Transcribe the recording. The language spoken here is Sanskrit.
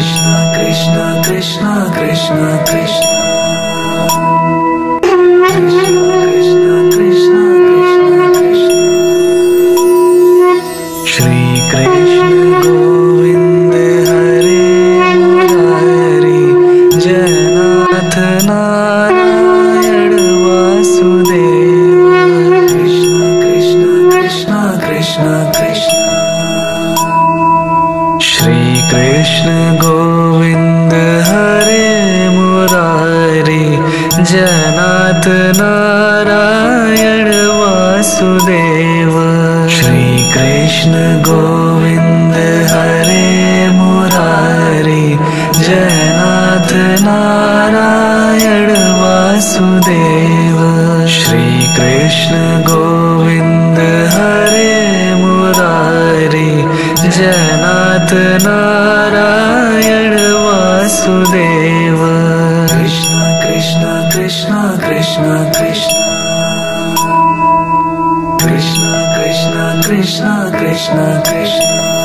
Krishna, Krishna, Krishna, Krishna, Krishna. Shri Krishna Govind Hare Hare Janath Narayan Vasudeva Krishna Krishna Krishna Krishna Krishna Krishna Govinda Hare Murari जनाथ Narayana Vasudev. Shri Krishna Govinda Hare Murari जनाथ Narayana Vasudev. Shri Krishna Govinda जनाथ Narayana Vasudev. Krishna Krishna Krishna Krishna Krishna. Krishna Krishna Krishna Krishna Krishna